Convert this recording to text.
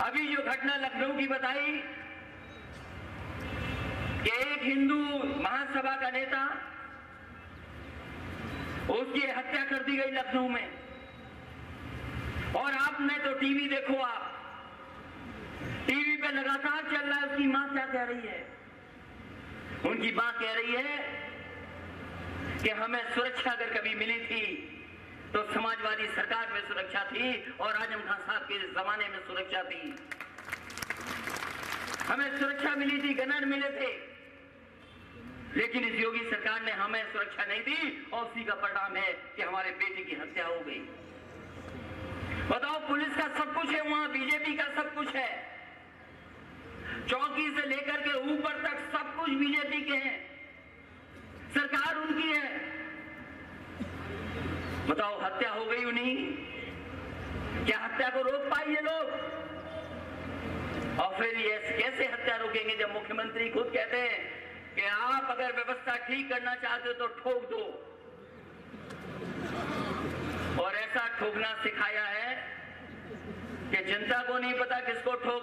अभी जो घटना लखनऊ की बताई कि एक हिंदू महासभा का नेता, उसकी हत्या कर दी गई लखनऊ में। और आपने तो टीवी देखो आप। टीवी पे लगातार चल रहा है, उसकी माँ क्या कह रही है? उनकी माँ कह रही है कि हमें सुरक्षा अगर कभी मिली थी समाजवादी सरकार में सुरक्षा थी और आज़म खान साहब के जमाने में सुरक्षा थी। हमें सुरक्षा मिली थी गनर मिले थे। लेकिन इस योगी सरकार ने हमें सुरक्षा नहीं दी और उसी का परिणाम है कि हमारे बेटे की हत्या हो गई। बताओ, पुलिस का सब कुछ है, वहाँ बीजेपी का सब कुछ है। चौकी से लेकर के ऊपर तक सब कुछ बीजेपी के हैं। सरकार उनकी है। बताओ हत्या हो गई उन्हीं? क्या हत्या को रोक पाई ये लोग? और फिर ये कैसे हत्या रोकेंगे जब मुख्यमंत्री खुद कहते हैं कि आप अगर व्यवस्था ठीक करना चाहते हो तो ठोक दो। और ऐसा ठोकना सिखाया है कि जनता को नहीं पता किसको ठोक